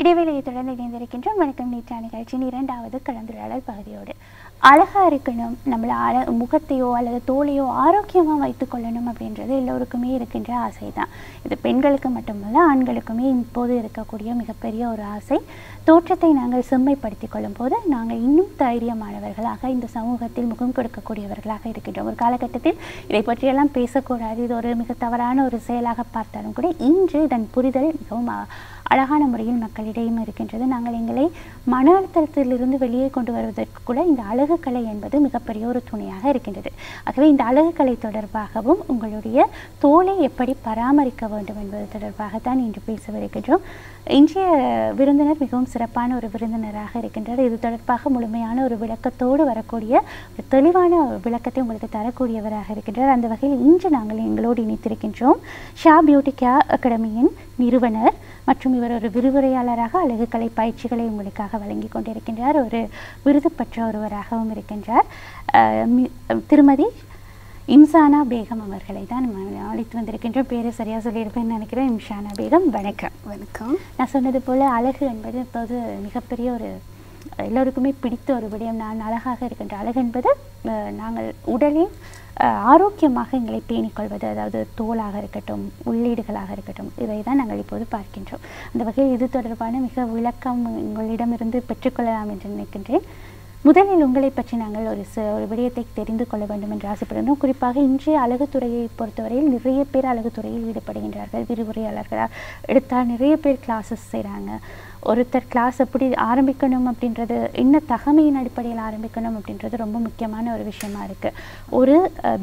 இடைவேளையை தொடர்ந்து இணைந்திருக்கின்றோம். வணக்கம் நீட்டா நிகழ்ச்சியின் இரண்டாவது கலந்துரையாடல் பகுதியோடு. அழகா இருக்கணும். நம்மள அழ முகத்தையோ அல்லது தோலையோ ஆரோக்கியமாக வைத்துக் கொள்ளணும் அப்படின்றது எல்லோருக்குமே இருக்கின்ற ஆசை தான் இது பெண்களுக்கு மட்டுமல்ல ஆண்களுக்குமே இப்போது இருக்கக்கூடிய மிகப்பெரிய ஒரு ஆசை. தோற்றத்தை நாங்கள் செம்மைப்படுத்திக் கொள்ளும் போது நாங்கள் இன்னும் தைரியமானவர்களாக இந்த சமூகத்தில் முகம் கொடுக்கக்கூடியவர்களாக இருக்கின்றோம். ஒரு காலகட்டத்தில் இதை பற்றியெல்லாம் பேசக்கூடாது. இது ஒரு மிக தவறான ஒரு செயலாக பார்த்தாலும் கூட இன்று இதன் புரிதல் மிகவும் அழகான முறையில் மக்களிடையும் இருக்கின்றது. நாங்கள் எங்களை மன அழுத்தத்திலிருந்து வெளியே கொண்டு வருவதற்கு கூட இந்த அழகுக்கலை என்பது மிகப்பெரிய ஒரு துணையாக இருக்கின்றது. ஆகவே இந்த அழகுக்கலை தொடர்பாகவும் உங்களுடைய தோலை எப்படி பராமரிக்க வேண்டும் என்பது தொடர்பாகத்தான் இன்று பேசவிருக்கின்றோம். இன்றைய விருந்தினர் மிகவும் சிறப்பான ஒரு விருந்தினராக இருக்கின்றார். இது தொடர்பாக முழுமையான ஒரு விளக்கத்தோடு வரக்கூடிய ஒரு தெளிவான ஒரு விளக்கத்தை உங்களுக்கு தரக்கூடியவராக இருக்கின்றார். அந்த வகையில் இன்று நாங்கள் எங்களோடு இணைத்திருக்கின்றோம். ஷா பியூட்டி கேர் அகாடமியின் நிறுவனர் மற்றும் இவர் ஒரு விரிவுரையாளராக அழகுக்கலை பயிற்சிகளை உங்களுக்காக வழங்கி கொண்டிருக்கின்றார். ஒரு விருது பெற்ற ஒருவராகவும் இருக்கின்றார். திருமதி இம்சானா பேகம் அவர்களை தான் அழைத்து வந்திருக்கின்றோம். பேரை சரியாக சொல்லியிருப்பேன்னு நினைக்கிறேன். இம்சானா பேகம் வணக்கம். வணக்கம். நான் சொன்னது போல் அழகு என்பது இப்போது மிகப்பெரிய ஒரு எல்லோருக்குமே பிடித்த ஒரு விடயம். நான் அழகாக இருக்கின்ற அழகு என்பது நாங்கள் உடலில் அஹ், ஆரோக்கியமாக எங்களை பேணிக்கொள்வது அதாவது தோலாக இருக்கட்டும் உள்ளீடுகளாக இருக்கட்டும் இதை தான் நாங்கள் இப்போது பார்க்கின்றோம். அந்த வகையில் இது தொடர்பான மிக விளக்கம் உங்களிடமிருந்து பெற்றுக்கொள்ளலாம் என்று நினைக்கின்றேன். முதலில் உங்களை பற்றி நாங்கள் ஒரு ச ஒரு விடயத்தை தெரிந்து கொள்ள வேண்டும் என்று ஆசைப்படுகிறோம். குறிப்பாக இன்றைய அழகுத்துறையை பொறுத்தவரையில் நிறைய பேர் அழகுத்துறையில் ஈடுபடுகின்றார்கள் விரிவுரையாளர்களாக எடுத்தால் நிறைய பேர் கிளாஸஸ் செய்கிறாங்க ஒருத்தர் கிளாஸ் எப்படி ஆரம்பிக்கணும் அப்படின்றது என்ன தகமையின் அடிப்படையில் ஆரம்பிக்கணும் அப்படின்றது ரொம்ப முக்கியமான ஒரு விஷயமா இருக்குது ஒரு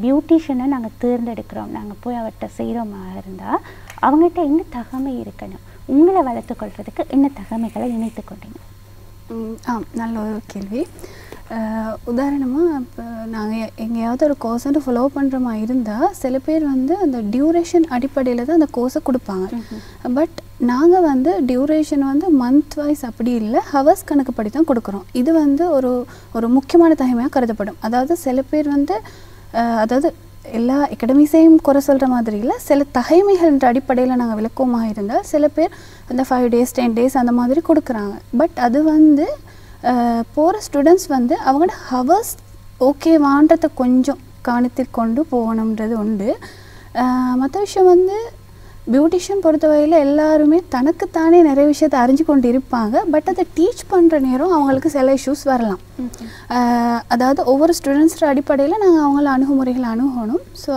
பியூட்டிஷியனை நாங்கள் தேர்ந்தெடுக்கிறோம். நாங்கள் போய் அவர்கிட்ட செய்கிறோமா இருந்தால் அவங்ககிட்ட என்ன தகமை இருக்கணும்? உங்களை வளர்த்துக்கொள்கிறதுக்கு என்ன தகமைகளை இணைத்து கொண்டீங்க? ஆம் நல்ல ஒரு கேள்வி. உதாரணமாக இப்போ நாங்கள் எங்கேயாவது ஒரு கோர்ஸ் ஃபாலோ பண்ணுற மாதிரி இருந்தால் சில பேர் வந்து அந்த டியூரேஷன் அடிப்படையில் தான் அந்த கோர்ஸை கொடுப்பாங்க. பட் நாங்கள் வந்து டியூரேஷன் வந்து மந்த் வைஸ் அப்படி இல்லை ஹவர்ஸ் கணக்குப்படி தான் கொடுக்குறோம். இது வந்து ஒரு ஒரு முக்கியமான தகமையாக கருதப்படும். அதாவது சில பேர் வந்து அதாவது எல்லா அகாடமிஸையும் குறை சொல்கிற மாதிரி இல்லை சில தகைமைகள்ன்ற அடிப்படையில் நாங்கள் விளக்கமாக இருந்தால் சில பேர் அந்த ஃபைவ் டேஸ் டென் டேஸ் அந்த மாதிரி கொடுக்குறாங்க. பட் அது வந்து போகிற ஸ்டூடெண்ட்ஸ் வந்து அவங்களோட ஹவர்ஸ் ஓகேவான்றதை கொஞ்சம் கவனத்தில் கொண்டு போகணுன்றது உண்டு. மற்ற விஷயம் வந்து பியூட்டிஷியன் பொறுத்தவரையில் எல்லாருமே தனக்குத்தானே நிறைய விஷயத்தை அறிஞ்சு கொண்டு இருப்பாங்க. பட் அதை டீச் பண்ணுற நேரம் அவங்களுக்கு சில இஷ்யூஸ் வரலாம். அதாவது ஒவ்வொரு ஸ்டூடெண்ட்ஸோட அடிப்படையில் நாங்கள் அவங்கள அணுகுமுறைகளை அணுகணும். ஸோ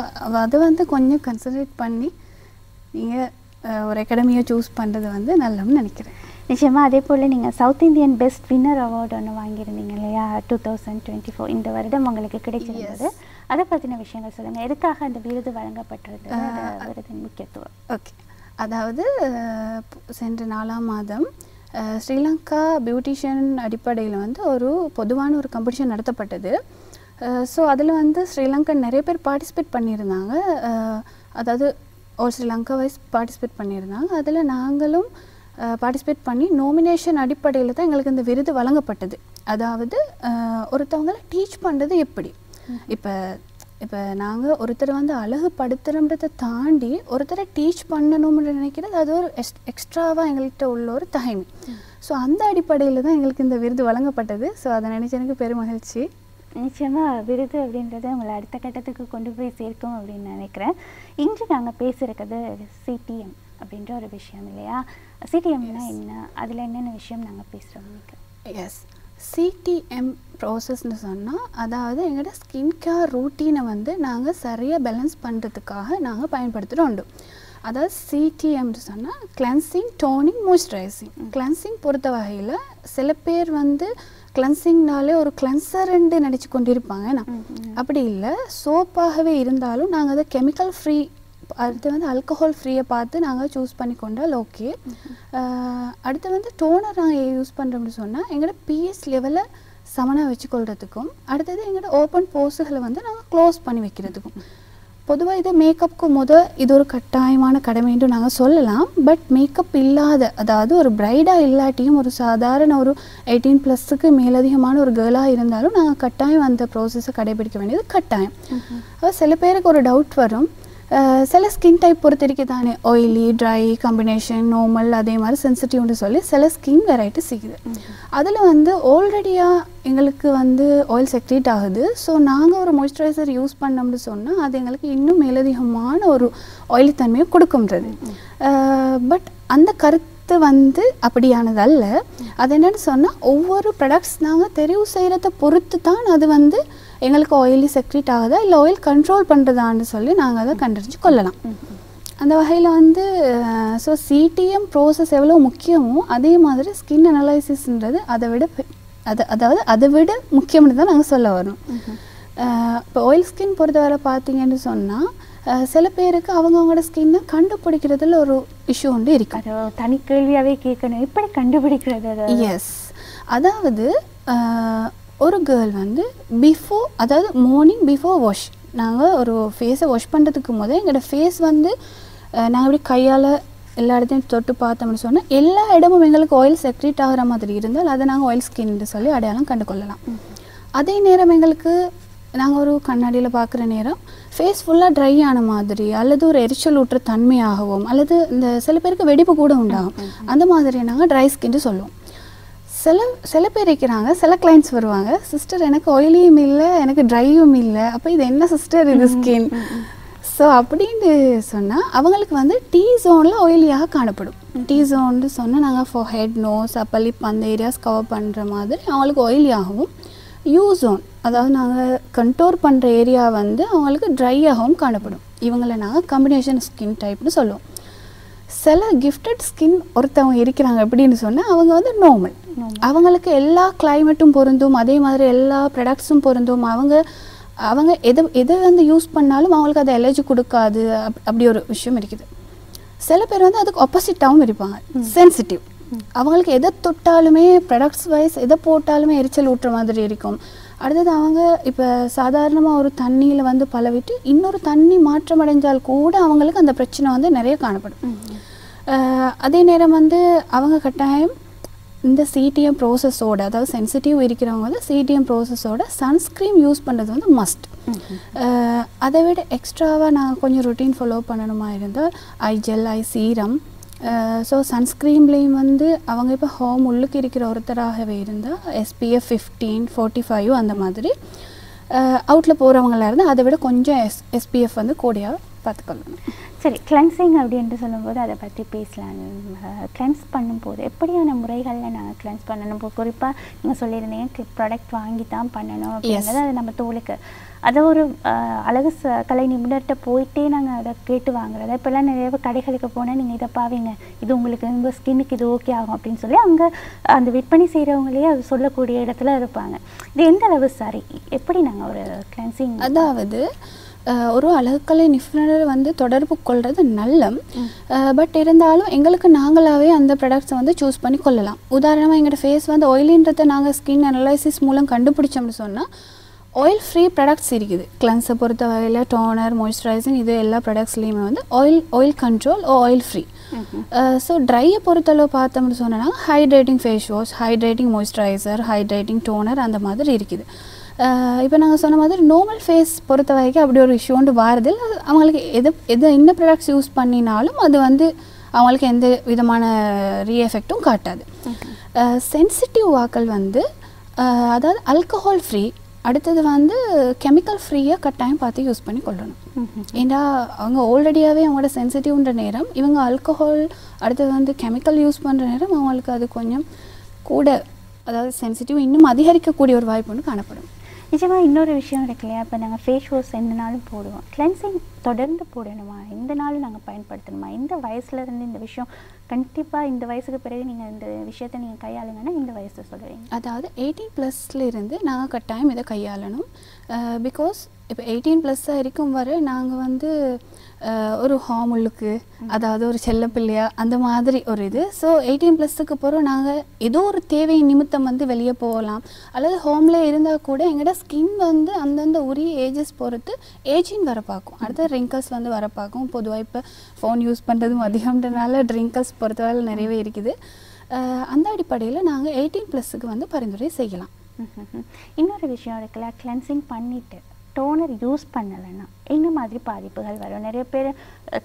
அதை வந்து கொஞ்சம் கன்சன்ட்ரேட் பண்ணி நீங்கள் ஒரு அகாடமியை சூஸ் பண்ணுறது வந்து நல்லதுன்னு நினைக்கிறேன். நிச்சயமா அதே போல் நீங்கள் south Indian best winner award ஒன்று வாங்கியிருந்தீங்க இல்லையா? டூ தௌசண்ட் டுவெண்ட்டி ஃபோர் இந்த வருடம் உங்களுக்கு கிடைச்சிருந்தது. அதை பற்றின விஷயங்கள் சொல்லுங்கள் எதுக்காக அந்த விருது வழங்கப்பட்டிருந்தது விருதின் முக்கியத்துவம். ஓகே. அதாவது சென்ற நாலாம் மாதம் ஸ்ரீலங்கா பியூட்டிஷியன் அடிப்படையில் வந்து ஒரு பொதுவான ஒரு காம்படிஷன் நடத்தப்பட்டது. ஸோ அதில் வந்து ஸ்ரீலங்கன் நிறைய பேர் பார்ட்டிசிபேட் பண்ணியிருந்தாங்க. அதாவது ஒரு ஸ்ரீலங்கா வைஸ் பார்ட்டிசிபேட் பண்ணியிருந்தாங்க. அதில் நாங்களும் பார்ட்டிசிபேட் பண்ணி நோமினேஷன் அடிப்படையில் தான் எங்களுக்கு இந்த விருது வழங்கப்பட்டது. அதாவது ஒருத்தவங்களை டீச் பண்ணுறது எப்படி? இப்போ இப்போ நாங்கள் ஒருத்தரை வந்து அழகுபடுத்துகிறோன்றதை தாண்டி ஒருத்தரை டீச் பண்ணணும்னு நினைக்கிறது அது ஒரு எக்ஸ் எக்ஸ்ட்ராவாக எங்கள்கிட்ட உள்ள ஒரு தகைமை ஸோ அந்த அடிப்படையில் தான் எங்களுக்கு இந்த விருது வழங்கப்பட்டது. ஸோ அதை நினச்சி எனக்கு பெரும் மகிழ்ச்சி. விருது அப்படின்றத உங்களை அடுத்த கட்டத்துக்கு கொண்டு போய் சேர்க்கும் அப்படின்னு நினைக்கிறேன். இன்று நாங்கள் பேசியிருக்கிறது சிடிஎம் அப்படின்ற ஒரு விஷயம் இல்லையா? சிடிஎம்னா என்ன? அதில் என்னென்ன விஷயம் நாங்கள் பேசுகிறோம் எஸ் சிடிஎம் ப்ராசஸ்னு சொன்னால் அதாவது எங்களோட ஸ்கின் கேர் ரூட்டீனை வந்து நாங்கள் சரியாக பேலன்ஸ் பண்ணுறதுக்காக நாங்கள் பயன்படுத்துகிறோம் உண்டு. அதாவது சிடிஎம்னு சொன்னால் கிளென்சிங் டோனிங் மாய்ஸ்சரைசிங் கிளென்சிங் பொறுத்த வகையில் சில பேர் வந்து கிளென்சிங்னாலே ஒரு கிளென்சர்ன்னு நினச்சி கொண்டு இருப்பாங்க ஏன்னா அப்படி இல்லை சோப்பாகவே இருந்தாலும் நாங்கள் அதை கெமிக்கல் ஃப்ரீ அடுத்து வந்து ஆல்கஹால் ஃப்ரீயை பார்த்து நாங்கள் சூஸ் பண்ணி கொண்டால் ஓகே அடுத்து வந்து டோனர் நாங்கள் யூஸ் பண்ணுறோம்னு சொன்னால் எங்களோட பிஎஸ் லெவலை சமனாக வச்சுக்கொள்கிறதுக்கும் அடுத்தது எங்களோட ஓப்பன் போஸுகளை வந்து நாங்கள் க்ளோஸ் பண்ணி வைக்கிறதுக்கும். பொதுவாக இது மேக்கப்புக்கு முத இது ஒரு கட்டாயமான கடமைன்னு நாங்கள் சொல்லலாம் பட் மேக்கப் இல்லாத அதாவது ஒரு பிரைடாக இல்லாட்டியும் ஒரு சாதாரண ஒரு எயிட்டீன் ப்ளஸ்ஸுக்கு மேலதிகமான ஒரு கேர்ளாக இருந்தாலும் நாங்கள் கட்டாயம் அந்த ப்ராசஸை கடைபிடிக்க வேண்டியது கட்டாயம். சில பேருக்கு ஒரு டவுட் வரும் சில ஸ்கின் டைப் பொறுத்த வரைக்கும் தானே? ஆயிலி ட்ரை காம்பினேஷன் நார்மல் அதே மாதிரி சென்சிட்டிவ்னு சொல்லி சில ஸ்கின் வெரைட்டிஸ் இருக்குது அதில் வந்து ஆல்ரெடியாக எங்களுக்கு வந்து ஆயில் செக்ரேட் ஆகுது. ஸோ நாங்கள் ஒரு மாய்ஸ்சரைசர் யூஸ் பண்ணோம்னு சொன்னால் அது எங்களுக்கு இன்னும் மேலதிகமான ஒரு ஆயிலி தன்மையை கொடுக்கும்ன்றது. பட் அந்த கருத்து வந்து அப்படியானது அல்ல. அது என்னன்னு சொன்னால் ஒவ்வொரு ப்ராடக்ட்ஸ் நாங்கள் தெரிவு செய்கிறத பொறுத்து தான் அது வந்து எங்களுக்கு ஆயிலி செக்ரேட் ஆகுதா? இல்லை ஆயில் கண்ட்ரோல் பண்ணுறதான்னு சொல்லி நாங்கள் அதை கண்டறிஞ்சு கொள்ளலாம் அந்த வகையில் வந்து ஸோ சிடிஎம் ப்ரோசஸ் எவ்வளோ முக்கியமோ அதே மாதிரி ஸ்கின் அனலைசிஸ்ன்றது அதை விட அது அதாவது அதை விட முக்கியம்னு தான் நாங்கள் சொல்ல வரோம் இப்போ ஆயில் ஸ்கின் பொறுத்தவரை பார்த்தீங்கன்னு சொன்னால் சில பேருக்கு அவங்கவங்களோட ஸ்கின்னை கண்டுபிடிக்கிறதுல ஒரு இஷ்யூ ஒன்று இருக்கு அது தனி கேள்வியாவே கேட்கணும். எப்படி கண்டுபிடிக்கிறது எஸ் அதாவது ஒரு கேர்ள் வந்து பிஃபோர் அதாவது மார்னிங் பிஃபோர் வாஷ் நாங்கள் ஒரு ஃபேஸை வாஷ் பண்ணுறதுக்கு முதல் எங்களோட ஃபேஸ் வந்து நாங்கள் இப்படி கையால் எல்லா இடத்தையும் தொட்டு பார்த்தோம்னு சொன்னால் எல்லா இடமும் எங்களுக்கு ஆயில் செக்ரேட் ஆகிற மாதிரி இருந்தால் அதை நாங்கள் ஆயில் ஸ்கின்னு சொல்லி அடையாளம் கண்டு கொள்ளலாம் அதே நேரம் எங்களுக்கு நாங்கள் ஒரு கண்ணாடியில் பார்க்குற நேரம் ஃபேஸ் ஃபுல்லாக ட்ரை ஆன மாதிரி அல்லது ஒரு எரிச்சல் ஊட்டுற தன்மையாகவும் அல்லது இந்த சில பேருக்கு வெடிப்பு கூட உண்டாகும் அந்த மாதிரி நாங்கள் ட்ரை ஸ்கின்னு சொல்லுவோம். சில சில பேர் இருக்கிறாங்க சில கிளைண்ட்ஸ் வருவாங்க. சிஸ்டர் எனக்கு ஆயிலியும் இல்லை எனக்கு ட்ரையும் இல்லை. அப்போ இது என்ன சிஸ்டர் இது ஸ்கின் ஸோ அப்படின்னு சொன்னால் அவங்களுக்கு வந்து டீ ஜோனில் ஆயிலியாக காணப்படும். டீ ஜோன்னு சொன்னால் நாங்கள் forehead nose upper lip அந்த ஏரியாஸ் கவர் பண்ணுற மாதிரி அவங்களுக்கு ஆயிலியாகவும் யூ ஜோன் அதாவது நாங்கள் கண்டோர் பண்ணுற ஏரியா வந்து அவங்களுக்கு ட்ரையாகவும் காணப்படும். இவங்களை நாங்கள் காம்பினேஷன் ஸ்கின் டைப்னு சொல்லுவோம். சில கிஃப்டட் ஸ்கின் ஒருத்தவங்க இருக்கிறாங்க எப்படின்னு சொன்னால் அவங்க வந்து நார்மல் அவங்களுக்கு எல்லா கிளைமேட்டும் பொருந்தும் அதே மாதிரி எல்லா ப்ராடக்ட்ஸும் பொருந்தும். அவங்க அவங்க எதை எதை வந்து யூஸ் பண்ணாலும் அவங்களுக்கு அது அலர்ஜி கொடுக்காது. அப் அப்படி ஒரு விஷயம் இருக்குது. சில பேர் வந்து அதுக்கு ஆப்போசிட்டாகவும் இருப்பாங்க. சென்சிட்டிவ் அவங்களுக்கு எதை தொட்டாலுமே ப்ராடக்ட்ஸ் வைஸ் எதை போட்டாலுமே எரிச்சல் ஊட்டுற மாதிரி இருக்கும். அடுத்தது அவங்க இப்போ சாதாரணமாக ஒரு தண்ணியில் வந்து பழவிட்டு இன்னொரு தண்ணி மாற்றம் அடைஞ்சால் கூட அவங்களுக்கு அந்த பிரச்சனை வந்து நிறைய காணப்படும். அதே நேரம் வந்து அவங்க கட்டாயம் இந்த சிடிஎம் ப்ரோசஸோட அதாவது சென்சிட்டிவ் இருக்கிறவங்க வந்து சிடிஎம் ப்ரோசஸோட சன்ஸ்க்ரீம் யூஸ் பண்ணுறது வந்து மஸ்ட் அதை விட எக்ஸ்ட்ராவாக நாங்கள் கொஞ்சம் ரொட்டீன் ஃபாலோ பண்ணணுமா இருந்தால் eye gel eye serum Uh, so சன்ஸ்க்ரீன்லேயும் வந்து அவங்க இப்போ ஹோம் உள்ளுக்கு இருக்கிற ஒருத்தராகவே இருந்தால் எஸ்பிஎஃப் ஃபிஃப்டீன் ஃபோர்ட்டி ஃபைவ் அந்த மாதிரி. Uh, அவுட்டில் போகிறவங்களா இருந்தால் அதை விட கொஞ்சம் எஸ் எஸ்பிஎஃப் வந்து கூடியாக பார்த்துக்கொள்ளணும் சரி கிளென்சிங் அப்படின்ட்டு சொல்லும்போது அதை பற்றி பேசலாம் கிளென்ஸ் பண்ணும்போது எப்படியான முறைகளில் நாங்கள் கிளென்ஸ் பண்ணணும்? இப்போ குறிப்பாக நீங்கள் சொல்லியிருந்தீங்க ப்ராடக்ட் வாங்கி தான் பண்ணணும் அப்படிங்கிறது அது நம்ம தோலுக்கு. அதை ஒரு அழகு ச கலை நிபுணர்கிட்ட போயிட்டே நாங்கள் அதை கேட்டு வாங்குறது. இப்போல்லாம் நிறைய கடைகளுக்கு போனால் நீங்கள் இதை பாவீங்க. இது உங்களுக்கு உங்கள் ஸ்கின்னுக்கு இது ஓகே ஆகும் அப்படின்னு சொல்லி அங்கே அந்த விற்பனை செய்கிறவங்களே அது சொல்லக்கூடிய இடத்துல இருப்பாங்க. இது எந்த அளவு சரி? எப்படி நாங்கள் ஒரு கிளென்சிங் அதாவது ஒரு அழகுக்கலை நிபுணர் வந்து தொடர்பு கொள்வது நல்லம். பட் இருந்தாலும் எங்களுக்கு நாங்களாகவே அந்த ப்ராடக்ட்ஸை வந்து சூஸ் பண்ணி கொள்ளலாம். உதாரணமாக எங்களோட ஃபேஸ் வந்து ஆயிலின்றதை நாங்கள் ஸ்கின் அனலைசிஸ் மூலம் கண்டுபிடிச்சோம்னு சொன்னால் ஆயில் ஃப்ரீ ப்ராடக்ட்ஸ் இருக்குது. கிளன்ஸை பொறுத்த வகையில் டோனர் மாய்ஸ்சரைசிங் இது எல்லா ப்ராடக்ட்ஸ்லேயுமே வந்து oil oil control oil free so ட்ரையை பொறுத்தளவு பார்த்தோம்னு சொன்னால் hydrating face wash hydrating moisturiser hydrating toner அந்த மாதிரி இருக்குது. இப்போ நாங்கள் சொன்ன மாதிரி நார்மல் ஃபேஸ் பொறுத்த வரைக்கும் அப்படி ஒரு இஷ்யூ ஒன்று வாருது இல்ல. அவங்களுக்கு எது எது என்ன ப்ராடக்ட்ஸ் யூஸ் பண்ணினாலும் அது வந்து அவங்களுக்கு எந்த விதமான ரீ எஃபெக்ட்டும் காட்டாது. சென்சிட்டிவ் வாக்கள் வந்து அதாவது ஆல்கஹால் ஃப்ரீ அடுத்தது வந்து கெமிக்கல் ஃப்ரீயாக கட்டாயம் பார்த்து யூஸ் பண்ணி கொள்ளணும். ஏன்னா அவங்க ஆல்ரெடியாகவே அவங்களோட சென்சிட்டிவ்ன்ற நேரம் இவங்க ஆல்கஹால் அடுத்தது வந்து கெமிக்கல் யூஸ் பண்ணுற நேரம் அவங்களுக்கு அது கொஞ்சம் கூட அதாவது சென்சிட்டிவ் இன்னும் அதிகரிக்கக்கூடிய ஒரு வாய்ப்பு ஒன்று காணப்படும். நிஜமாக இன்னொரு விஷயம் இருக்கு இல்லையா இப்போ நாங்கள் ஃபேஸ் வாஷ் எந்த நாளும் போடுவோம். கிளென்சிங் தொடர்ந்து போடணுமா? எந்த நாளும் நாங்கள் பயன்படுத்தணுமா? இந்த வயசுலேருந்து இந்த விஷயம் கண்டிப்பாக இந்த வயசுக்கு பிறகு நீங்கள் இந்த விஷயத்தை நீங்கள் கையாளுங்கன்னா இந்த வயசை சொல்கிறீங்க அதாவது எயிட்டீன் ப்ளஸ்லேருந்து நாங்கள் கட்டாயம் இதை கையாளணும். பிகாஸ் இப்போ எயிட்டீன் ப்ளஸ்ஸாக இருக்கும் வரை நாங்கள் வந்து ஒரு ஹாமுல்லுக்கு அதாவது ஒரு செல்லப்பிள்ளையா அந்த மாதிரி ஒரு இது. ஸோ எயிட்டீன் ப்ளஸ்ஸுக்கு பிறகு நாங்கள் ஏதோ ஒரு தேவை நிமித்தம் வந்து வெளியே போகலாம். அல்லது ஹோமில் இருந்தால் கூட எங்களோட ஸ்கின் வந்து அந்தந்த உரிய ஏஜஸ் பொறுத்து ஏஜிங் வர பார்க்கும். அடுத்து ரிங்கல்ஸ் வந்து வர பார்க்கும். பொதுவாக இப்போ ஃபோன் யூஸ் பண்ணுறதும் அதிகம்ன்றனால ட்ரிங்கர்ஸ் பொறுத்தவரை நிறையவே இருக்குது. அந்த அடிப்படையில் நாங்கள் எயிட்டீன் ப்ளஸ்ஸுக்கு வந்து பரிந்துரை செய்யலாம். இன்னொரு விஷயம் இருக்குல்ல கிளென்சிங் பண்ணிவிட்டு டோனர் யூஸ் பண்ணலைன்னா என்ன மாதிரி பாதிப்புகள் வரும். நிறைய பேர்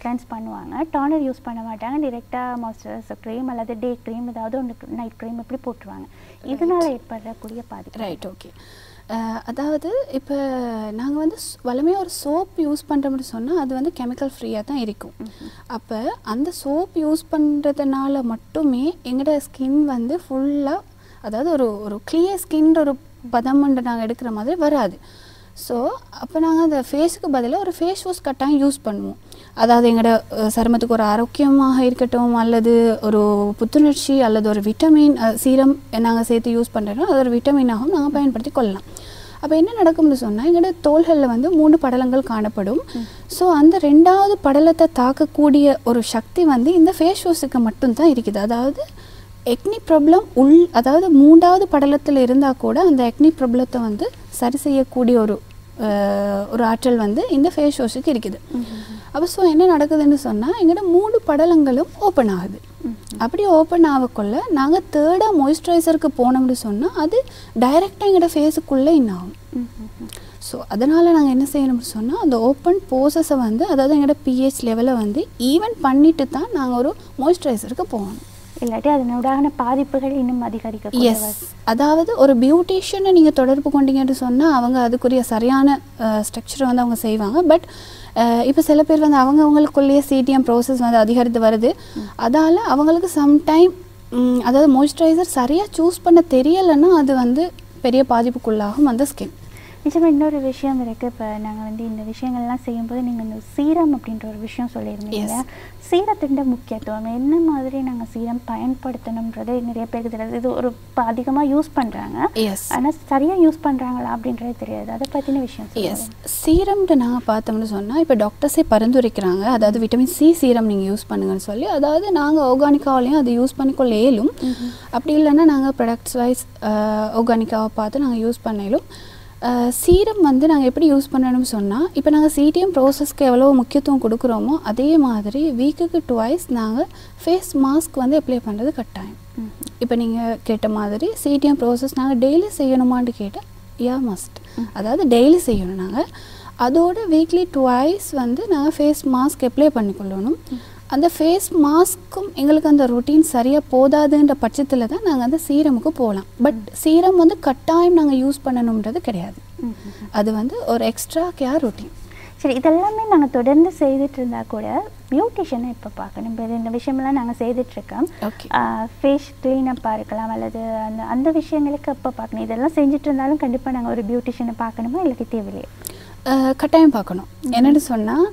கிளென்ஸ் பண்ணுவாங்க. டோனர் யூஸ் பண்ண மாட்டாங்க. டிரெக்டாக மாய்ஸ்சரைசர் க்ரீம் அல்லது டே க்ரீம் ஏதாவது ஒன்று நைட் க்ரீம் இப்படி போட்டுருவாங்க. இதனால் ஏற்படக்கூடிய பாதிப்பு ரைட் ஓகே அதாவது இப்போ நாங்கள் வந்து வழமையா ஒரு சோப் யூஸ் பண்ணுறோம்னு சொன்னால் அது வந்து கெமிக்கல் ஃப்ரீயாக தான் இருக்கும். அப்போ அந்த சோப் யூஸ் பண்ணுறதுனால மட்டுமே எங்களோட ஸ்கின் வந்து ஃபுல்லாக அதாவது ஒரு ஒரு கிளியர் ஸ்கின் ஒரு பதமண்டு நாங்கள் எடுக்கிற மாதிரி வராது. ஸோ அப்போ நாங்கள் அந்த ஃபேஸுக்கு பதிலாக ஒரு ஃபேஸ் வாஷ் கட்டாயம் யூஸ் பண்ணுவோம். அதாவது எங்களோட சருமத்துக்கு ஒரு ஆரோக்கியமாக இருக்கட்டும் அல்லது ஒரு புத்துணர்ச்சி அல்லது ஒரு விட்டமின் சீரம் நாங்கள் சேர்த்து யூஸ் பண்ணுறோம் அது ஒரு விட்டமினாகவும் நாங்கள் பயன்படுத்தி கொள்ளலாம். அப்போ என்ன நடக்கும்னு சொன்னால் எங்களோட தோள்களில் வந்து மூணு படலங்கள் காணப்படும். ஸோ அந்த ரெண்டாவது படலத்தை தாக்கக்கூடிய ஒரு சக்தி வந்து இந்த ஃபேஸ் வாஷுக்கு மட்டும்தான் இருக்குது. அதாவது எக்னி ப்ராப்ளம் உள் அதாவது மூன்றாவது படலத்தில் இருந்தால் கூட அந்த எக்னி ப்ராப்ளத்தை வந்து சரி செய்யக்கூடிய ஒரு ஒரு ஆற்றல் வந்து இந்த ஃபேஸ் வாஷுக்கு இருக்குது. அப்போ ஸோ என்ன நடக்குதுன்னு சொன்னால் எங்களோட மூணு படலங்களும் ஓப்பன் ஆகுது. அப்படி ஓப்பன் ஆகக்குள்ள நாங்கள் தேர்டாக மாய்ஸ்சரைசருக்கு போனோம்னு சொன்னால் அது டைரெக்டாக எங்களோட ஃபேஸுக்குள்ளே இன்னும் ஆகும். ஸோ அதனால் நாங்கள் என்ன செய்யணும்னு சொன்னால் அந்த ஓப்பன் போசஸை வந்து அதாவது எங்களோட பிஹெச் லெவலை வந்து ஈவன் பண்ணிட்டு தான் நாங்கள் ஒரு மாய்ஸ்சரைசருக்கு போகணும். இல்லாட்டி அதனுடான பாதிப்புகள் இன்னும் அதிகரிக்க எஸ் அதாவது ஒரு பியூட்டிஷியனை நீங்கள் தொடர்பு கொண்டீங்கன்னு சொன்னால் அவங்க அதுக்குரிய சரியான ஸ்ட்ரக்சரை வந்து அவங்க செய்வாங்க. பட் இப்போ சில பேர் வந்து அவங்க அவங்களுக்குள்ளேயே சிடிஎம் ப்ரோசஸ் வந்து அதிகரித்து வருது. அதால் அவங்களுக்கு சம்டைம் அதாவது மாய்ஸ்சரைசர் சரியாக சூஸ் பண்ண தெரியலைன்னா அது வந்து பெரிய பாதிப்புக்குள்ளாகும் அந்த ஸ்கின் நிச்சயமா இன்னொரு விஷயம் இருக்கு. இப்போ நாங்கள் வந்து இந்த விஷயங்கள்லாம் செய்யும்போது நீங்கள் இந்த சீரம் அப்படின்ற ஒரு விஷயம் சொல்லியிருந்தீங்க சீரத்தின் முக்கியத்துவம். என்ன மாதிரி நாங்கள் சீரம் பயன்படுத்தணுன்றது நிறைய பேருக்கு தெரியாது. இது ஒரு இப்போ அதிகமாக யூஸ் பண்ணுறாங்க ஆனால் சரியாக யூஸ் பண்ணுறாங்களா அப்படின்றது தெரியாது. அதை பற்றின விஷயம் எஸ். சீரம்னு நாங்கள் பார்த்தோம்னு சொன்னால் இப்போ டாக்டர்ஸே பரிந்துரைக்கிறாங்க. அதாவது விட்டமின் சி சீரம் நீங்கள் யூஸ் பண்ணுங்கன்னு சொல்லி. அதாவது நாங்கள் ஆர்கானிக்காவிலையும் அது யூஸ் பண்ணிக்கொள்ள இயலும் அப்படி இல்லைன்னா நாங்கள் ப்ராடக்ட்ஸ் வைஸ் ஆர்கானிக்காவை பார்த்து நாங்கள் யூஸ் பண்ணலும் சீரம் வந்து நாங்கள் எப்படி யூஸ் பண்ணணும்னு சொன்னால் இப்போ நாங்கள் சிடிஎம் ப்ராசஸ்க்கு எவ்வளோ முக்கியத்துவம் கொடுக்குறோமோ அதே மாதிரி வீக்குக்கு டுவைஸ் நாங்கள் ஃபேஸ் மாஸ்க் வந்து அப்ளை பண்ணுறது கட்டாயம். இப்போ நீங்கள் கேட்ட மாதிரி சிடிஎம் ப்ராசஸ் நாங்கள் டெய்லி செய்யணுமான்னு கேட்டால் யா மஸ்ட் அதாவது டெய்லி செய்யணும் நாங்கள் அதோட வீக்லி டுவைஸ் வந்து நாங்கள் ஃபேஸ் மாஸ்க் அப்ளை பண்ணிக்கொள்ளணும். அந்த ஃபேஸ் மாஸ்க்கும் எங்களுக்கு அந்த ரொட்டீன் சரியாக போதாதுன்ற பட்சத்தில் தான் நாங்கள் அந்த சீரமுக்கு போகலாம் பட் சீரம் வந்து கட்டாயம் நாங்கள் யூஸ் பண்ணணுன்றது கிடையாது. அது வந்து ஒரு எக்ஸ்ட்ரா கேர் ரொட்டீன் சரி இதெல்லாமே நாங்கள் தொடர்ந்து செய்துட்டு இருந்தா கூட பியூட்டிஷியனை இப்போ பார்க்கணும். இப்போ இந்த விஷயமெல்லாம் நாங்கள் செய்துட்ருக்கோம் ஃபேஸ் க்ளீனப்பாக இருக்கலாம் அல்லது அந்த அந்த விஷயங்களுக்கு எப்போ பார்க்கணும். இதெல்லாம் செஞ்சுட்டு இருந்தாலும் கண்டிப்பாக நாங்கள் ஒரு பியூட்டிஷியனை பார்க்கணுமா இல்லை தேவையில்லையே? கட்டாயம் பார்க்கணும். என்னென்னு சொன்னால்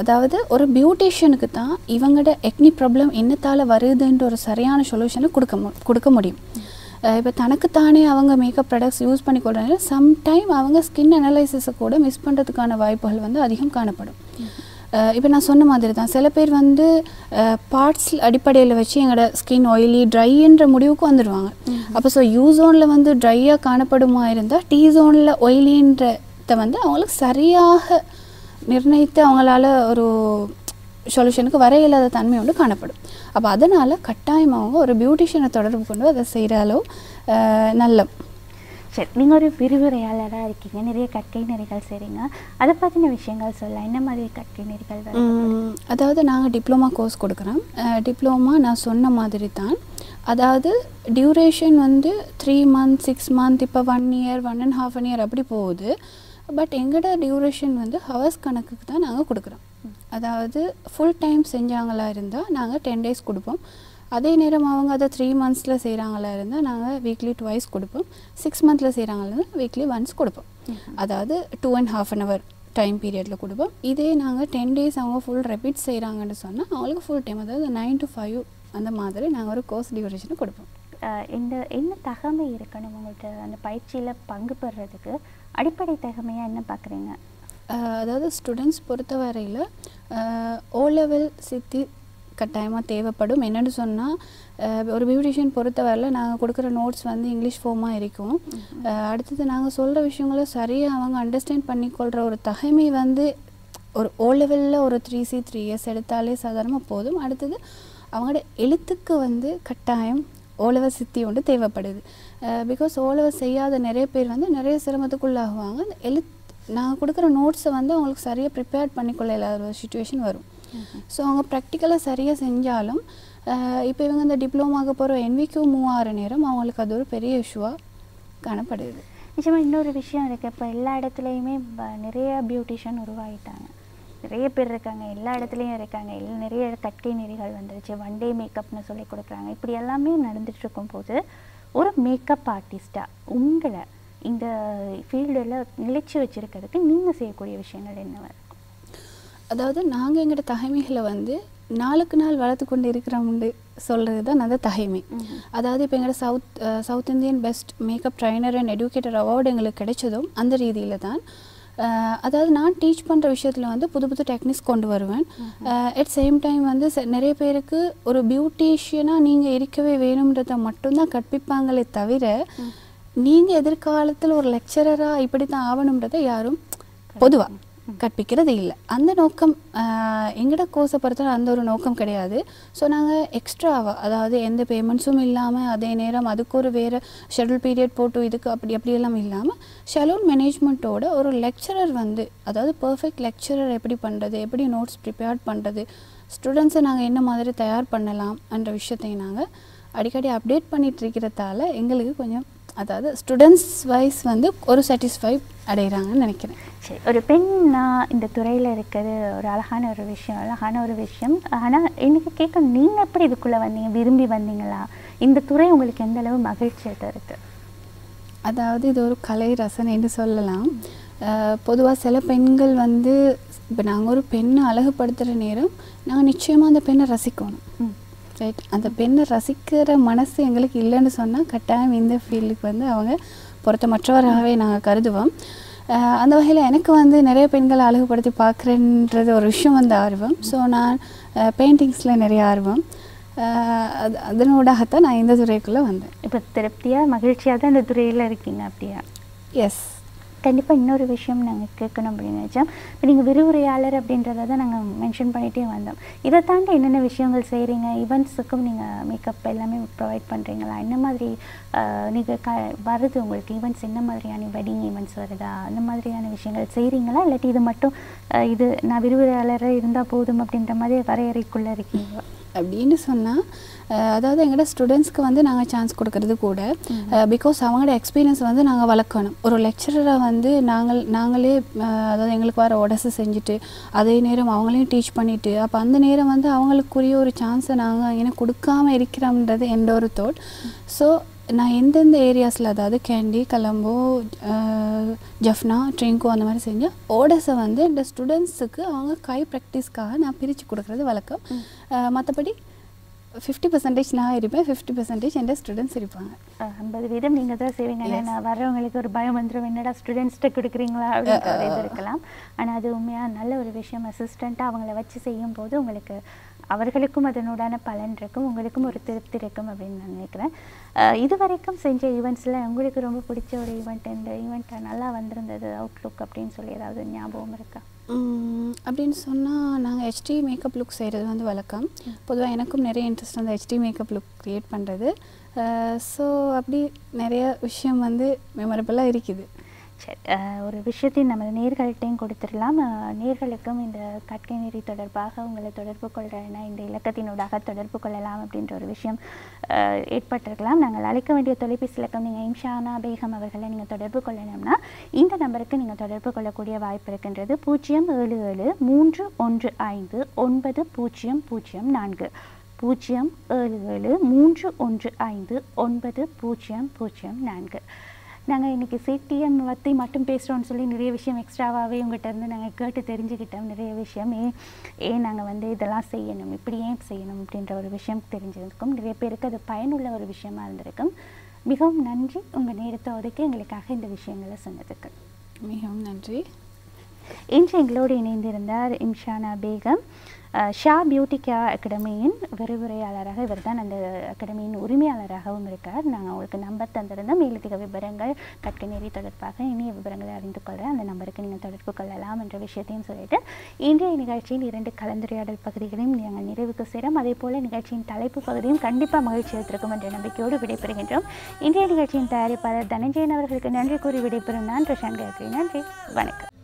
அதாவது ஒரு பியூட்டிஷியனுக்கு தான் இவங்களோட எக்னி ப்ராப்ளம் என்னத்தால் வருதுன்ற ஒரு சரியான சொல்யூஷனை கொடுக்க மு கொடுக்க முடியும். இப்போ தனக்குத்தானே அவங்க மேக்கப் ப்ராடக்ட்ஸ் யூஸ் பண்ணி கொள்றதுனால சம்டைம் அவங்க ஸ்கின் அனலைசிஸை கூட மிஸ் பண்ணுறதுக்கான வாய்ப்புகள் வந்து அதிகம் காணப்படும். இப்போ நான் சொன்ன மாதிரி தான் சில பேர் வந்து பார்ட்ஸ் அடிப்படையில் வச்சு எங்களோட ஸ்கின் ஆயிலி ட்ரைன்ற முடிவுக்கு வந்துடுவாங்க அப்போ ஸோ யூ ஜோனில் வந்து ட்ரையாக காணப்படுமா இருந்தால் டீ ஜோனில் ஒயிலின்றத வந்து அவங்களுக்கு சரியாக நிர்ணயித்து அவங்களால ஒரு சொல்யூஷனுக்கு வர இல்லாத தன்மை ஒன்று காணப்படும். அப்போ அதனால் கட்டாயம் அவங்க ஒரு பியூட்டிஷியனை தொடர்பு கொண்டு அதை செய்கிற அளவு அஹ், நல்ல சரி நீங்கள் ஒரு விரிவுரையாளராக இருக்கீங்க. நிறைய கற்கை நெறிகள் செய்கிறீங்க அதை பற்றின விஷயங்கள் சொல்லலாம். என்ன மாதிரி கற்கை நெறிகள் அதாவது நாங்கள் டிப்ளமா கோர்ஸ் கொடுக்குறோம். டிப்ளமா நான் சொன்ன மாதிரி தான். அதாவது டியூரேஷன் வந்து த்ரீ மந்த் சிக்ஸ் மந்த் இப்போ one year one and half an year அப்படி போகுது. பட் எங்களோட டியூரேஷன் வந்து ஹவர்ஸ் கணக்குக்கு தான் நாங்கள் கொடுக்குறோம். அதாவது ஃபுல் டைம் செஞ்சாங்களா இருந்தால் நாங்கள் டென் டேஸ் கொடுப்போம். அதே நேரம் அவங்க அதை த்ரீ மந்த்ஸில் செய்கிறாங்களா இருந்தால் நாங்கள் வீக்லி டுவைஸ் கொடுப்போம். சிக்ஸ் மந்த்தில் செய்கிறாங்களா வீக்லி ஒன்ஸ் கொடுப்போம். அதாவது two and half an hour time பீரியடில் கொடுப்போம். இதே நாங்கள் டென் டேஸ் அவங்க ஃபுல் ரெப்பீட் செய்கிறாங்கன்னு சொன்னால் அவங்களுக்கு ஃபுல் டைம் அதாவது நைன் டு ஃபைவ் அந்த மாதிரி நாங்கள் ஒரு கோர்ஸ் டியூரேஷனை கொடுப்போம். இந்த என்ன தகமை இருக்கணும் உங்கள்கிட்ட அந்த பயிற்சியில் பங்கு பெறுறதுக்கு அடிப்படை தகமையாக என்ன பார்க்குறீங்க? அதாவது ஸ்டூடெண்ட்ஸ் பொறுத்தவரையில் ஓ லெவல் சித்தி கட்டாயமாக தேவைப்படும். என்னென்னு சொன்னால் ஒரு பியூட்டிஷியன் பொறுத்தவரையில் நாங்கள் கொடுக்குற நோட்ஸ் வந்து இங்கிலீஷ் ஃபார்மாக இருக்கும். அடுத்தது நாங்கள் சொல்கிற விஷயங்களை சரியாக அவங்க அண்டர்ஸ்டாண்ட் பண்ணிக்கொள்கிற ஒரு தகைமை வந்து ஒரு ஓ லெவலில் ஒரு த்ரீ சி த்ரீ இயர்ஸ் எடுத்தாலே சாதாரணமாக போதும். அடுத்தது அவங்களோட எழுத்துக்கு வந்து கட்டாயம் ஓலவர் சித்தி ஒன்று தேவைப்படுது. பிகாஸ் ஓலவர் செய்யாத நிறைய பேர் வந்து நிறைய சிரமத்துக்குள்ளாகுவாங்க. எழுத் நான் கொடுக்குற நோட்ஸை வந்து அவங்களுக்கு சரியாக ப்ரிப்பேர் பண்ணிக்கொள்ள இல்லாத ஒரு சுச்சுவேஷன் வரும். ஸோ அவங்க ப்ராக்டிக்கலாக சரியாக செஞ்சாலும் இப்போ இவங்க இந்த டிப்ளமாக்கு போகிற என்விக்யூ மூவ் ஆகிற நேரம் அவங்களுக்கு அது ஒரு பெரிய இஷ்யூவாக காணப்படுது. நிச்சயமாக இன்னொரு விஷயம் இருக்குது இப்போ எல்லா இடத்துலையுமே நிறைய பியூட்டிஷியன் உருவாகிட்டாங்க நிறைய பேர் இருக்காங்க எல்லா இடத்துலையும் இருக்காங்க. எல் நிறைய கற்கை நெறிகள் வந்துருச்சு ஒன் டே மேக்கப்னு சொல்லி கொடுக்குறாங்க. இப்படி எல்லாமே நடந்துட்டு இருக்கும்போது ஒரு மேக்கப் ஆர்டிஸ்ட்டாக உங்களை இந்த ஃபீல்டில் நிலைச்சு வச்சிருக்கிறதுக்கு நீங்கள் செய்யக்கூடிய விஷயங்கள் இருக்கும்? அதாவது நாங்கள் எங்களோட தகைமைகளை வந்து நாளுக்கு நாள் வளர்த்து கொண்டு இருக்கிறோம்னு சொல்கிறது தான் அந்த தகைமை. அதாவது இப்போ எங்களோட south south Indian best makeup trainer and educator award எங்களுக்கு கிடைச்சதும் அந்த ரீதியில் தான் அதாவது நான் டீச் பண்ணுற விஷயத்தில் வந்து புது புது டெக்னிக்ஸ் கொண்டு வருவேன். அட் சேம் டைம் வந்து நிறைய பேருக்கு ஒரு பியூட்டிஷியனாக நீங்கள் இருக்கவே வேணுன்றதை மட்டும்தான் கற்பிப்பாங்களே தவிர நீங்கள் எதிர்காலத்தில் ஒரு லெக்சரராக இப்படி தான் ஆகணுன்றதை யாரும் பொதுவாக கற்பிக்கிறது இல்லை. அந்த நோக்கம் எங்களோட எங்கட கோர்ஸை பொறுத்தவரை அந்த ஒரு நோக்கம் கிடையாது. ஸோ நாங்கள் எக்ஸ்ட்ராவாக அதாவது எந்த பேமெண்ட்ஸும் இல்லாமல் அதே நேரம் அதுக்கு ஒரு வேறு ஷெட்யூல் பீரியட் போட்டு இதுக்கு அப்படி அப்படியெல்லாம் இல்லாமல் ஷலூன் மேனேஜ்மெண்ட்டோட ஒரு லெக்சரர் வந்து அதாவது பர்ஃபெக்ட் லெக்சரர் எப்படி பண்ணுறது எப்படி நோட்ஸ் ப்ரிப்பேர் பண்ணுறது ஸ்டூடெண்ட்ஸை நாங்கள் என்ன மாதிரி தயார் பண்ணலாம் என்ற விஷயத்தையும் நாங்கள் அடிக்கடி அப்டேட் பண்ணிகிட்ருக்கிறதால எங்களுக்கு கொஞ்சம் அதாவது ஸ்டூடெண்ட்ஸ் வைஸ் வந்து ஒரு சாட்டிஸ்ஃபை அடைகிறாங்கன்னு நினைக்கிறேன். சரி ஒரு பெண்ணா இந்த துறையில் இருக்கிறது ஒரு அழகான ஒரு விஷயம் அழகான ஒரு விஷயம். ஆனால் எனக்கு கேட்க நீங்கள் எப்படி இதுக்குள்ளே வந்தீங்க? விரும்பி வந்தீங்களா? இந்த துறை உங்களுக்கு எந்த அளவு மகிழ்ச்சியை தருது அதாவது இது ஒரு கலை ரசனைன்னு சொல்லலாம். பொதுவாக சில பெண்கள் வந்து இப்போ நாங்கள் ஒரு பெண்ணை அழகுபடுத்துகிற நேரம் நாங்கள் நிச்சயமாக அந்த பெண்ணை ரசிக்கணும். ம். ரைட் அந்த பெண்ணை ரசிக்கிற மனசு எங்களுக்கு இல்லைன்னு சொன்னால் கட்டாயம் இந்த ஃபீல்டுக்கு வந்து அவங்க பொருத்தமற்றவராகவே நாங்கள் கருதுவோம். அந்த வகையில் எனக்கு வந்து நிறைய பெண்களை அழகுபடுத்தி பார்க்குறேன்றது ஒரு விஷயம் வந்து ஆர்வம். ஸோ நான் பெயிண்டிங்ஸில் நிறைய ஆர்வம். அது அதனூடாகத்தான் நான் இந்த துறைக்குள்ளே வந்தேன். இப்போ திருப்தியாக மகிழ்ச்சியாக தான் இந்த துறையில் இருக்கீங்க அப்படியா? எஸ் கண்டிப்பாக இன்னொரு விஷயம் நாங்கள் கேட்கணும் அப்படின்னு நினச்சோம். இப்போ நீங்கள் விரிவுரையாளர் அப்படின்றத தான் நாங்கள் மென்ஷன் பண்ணிகிட்டே வந்தோம். இதை தாண்டி என்னென்ன விஷயங்கள் செய்கிறீங்க ஈவெண்ட்ஸுக்கும் நீங்கள் மேக்கப் எல்லாமே ப்ரொவைட் பண்ணுறீங்களா என்ன மாதிரி நீங்கள் க வருது உங்களுக்கு ஈவெண்ட்ஸ் என்ன மாதிரியான வெட்டிங் ஈவெண்ட்ஸ் வருதா? அந்த மாதிரியான விஷயங்கள் செய்கிறீங்களா இல்லாட்டி இது மட்டும் இது நான் விரிவுரையாளராக இருந்தால் போதும் அப்படின்ற மாதிரி வரையறைக்குள்ளே இருக்கீங்களா? அப்படின்னு சொன்னால் அதாவது எங்களோட ஸ்டூடெண்ட்ஸ்க்கு வந்து நாங்கள் சான்ஸ் கொடுக்கறது கூட பிகாஸ் அவங்களோட எக்ஸ்பீரியன்ஸ் வந்து நாங்கள் வளர்க்கணும். ஒரு லெக்சரரை வந்து நாங்கள் நாங்களே அதாவது எங்களுக்கு வர ஒடஸை செஞ்சுட்டு அதே நேரம் அவங்களையும் டீச் பண்ணிவிட்டு அப்போ அந்த நேரம் வந்து அவங்களுக்குரிய ஒரு சான்ஸை நாங்கள் ஏன்னா கொடுக்காம இருக்கிறோம்ன்றது எந்த ஒரு தோட் ஸோ நான் எந்தெந்த ஏரியாஸில் அதாவது கேண்டி கலம்போ ஜஃப்னா ட்ரிங்கோ அந்த மாதிரி செஞ்சேன் ஓடஸை வந்து இந்த ஸ்டூடெண்ட்ஸுக்கு அவங்க கை ப்ராக்டிஸ்க்காக நான் பிரித்து கொடுக்குறது வழக்கம். மற்றபடி ஃபிஃப்டி பர்சன்டேஜ் நான் இருப்பேன் ஃபிஃப்டி பர்சன்டேஜ் என் ஸ்டூடெண்ட்ஸ் இருப்பாங்க. ஐம்பது வீதம் நீங்கள் தான் செய்வீங்க. ஏன்னா வர்றவங்களுக்கு ஒரு பயம் வந்துடும் என்னடா ஸ்டூடெண்ட்ஸ்கிட்ட கொடுக்குறீங்களா அப்படின்ற இது இருக்கலாம். ஆனால் அது உண்மையாக நல்ல ஒரு விஷயம். அசிஸ்டண்ட்டாக அவங்கள வச்சு செய்யும் போது உங்களுக்கு அவர்களுக்கும் அதனுடான பலன் இருக்கும் உங்களுக்கும் ஒரு திருப்தி இருக்கும் அப்படின்னு நான் நினைக்கிறேன். இது வரைக்கும் செஞ்ச ஈவெண்ட்ஸில் உங்களுக்கு ரொம்ப பிடிச்ச ஒரு ஈவெண்ட் இந்த ஈவெண்ட் நல்லா வந்திருந்தது அவுட்லுக் அப்படின்னு சொல்லி ஏதாவது ஞாபகம் இருக்கா? அப்படின்னு சொன்னால் நாங்கள் ஹெச்டி மேக்கப் லுக் செய்கிறது வந்து வழக்கம். பொதுவாக எனக்கும் நிறைய இன்ட்ரெஸ்ட் வந்து ஹெச்டி மேக்கப் லுக் க்ரியேட் பண்ணுறது ஸோ அப்படி நிறைய விஷயம் வந்து மெமரபிளாக இருக்குது. சரி ஒரு விஷயத்தையும் நம்ம நேர்கள்ட்டையும் கொடுத்துடலாம். நேர்களுக்கும் இந்த கற்கை நெறி தொடர்பாக உங்களை தொடர்பு கொள்கிறேன்னா இந்த இலக்கத்தினூடாக தொடர்பு கொள்ளலாம் அப்படின்ற ஒரு விஷயம் ஏற்பட்டிருக்கலாம். நாங்கள் அழைக்க வேண்டிய தொலைபேசி இலக்கம் நீங்கள் இம்ஷானா பேகம் அவர்களை நீங்கள் தொடர்பு கொள்ளணும்னா இந்த நம்பருக்கு நீங்கள் தொடர்பு கொள்ளக்கூடிய வாய்ப்பு இருக்கின்றது. பூஜ்ஜியம் ஏழு ஏழு மூன்று ஒன்று ஐந்து ஒன்பது பூஜ்ஜியம் பூஜ்ஜியம் நான்கு. பூஜ்ஜியம் ஏழு ஏழு மூன்று ஒன்று ஐந்து ஒன்பது பூஜ்ஜியம் பூஜ்ஜியம் நான்கு. நாங்கள் இன்றைக்கி சிடிஎம் பற்றி மட்டும் பேசுகிறோம்னு சொல்லி நிறைய விஷயம் எக்ஸ்ட்ராவாகவே உங்கள்கிட்ட இருந்து நாங்கள் கேட்டு தெரிஞ்சுக்கிட்டோம் நிறைய விஷயம். ஏன் ஏன் நாங்கள் வந்து இதெல்லாம் செய்யணும் இப்படி ஏன் செய்யணும் அப்படின்ற ஒரு விஷயம் தெரிஞ்சிருக்கும். நிறைய பேருக்கு அது பயனுள்ள ஒரு விஷயமா இருந்திருக்கும். மிகவும் நன்றி உங்கள் நேரத்தை ஒதுக்கி எங்களுக்காக இந்த விஷயங்களை சொன்னதுக்கு. மிகவும் நன்றி. இன்று எங்களோடு இணைந்திருந்தார் இம்ஷானா பேகம். ஷா பியூட்டி கேர் அகாடமியின் விரிவுரையாளராக இவர் தான் அந்த அகாடமியின் உரிமையாளராகவும் இருக்கார். நாங்கள் உங்களுக்கு நம்பர் தந்திருந்தோம். மேலதிக விவரங்கள் கற்க நெறி தொடர்பாக இனிய விவரங்களை அறிந்து கொள்ள அந்த நம்பருக்கு நீங்கள் தொடர்பு கொள்ளலாம் என்ற விஷயத்தையும் சொல்லிட்டு இன்றைய நிகழ்ச்சியில் இரண்டு கலந்துரையாடல் பகுதிகளையும் நாங்கள் நிறைவுக்கு சேரும் அதே போல நிகழ்ச்சியின் தலைப்பு பகுதியும் கண்டிப்பாக மகிழ்ச்சி எடுத்திருக்கும் என்ற நம்பிக்கையோடு விடைபெறுகின்றோம். இன்றைய நிகழ்ச்சியின் தயாரிப்பாளர் தனஞ்சயன் அவர்களுக்கு நன்றி கூறி விடைபெறும் நான் பிரசாந்த் காயத்ரி நன்றி. வணக்கம்.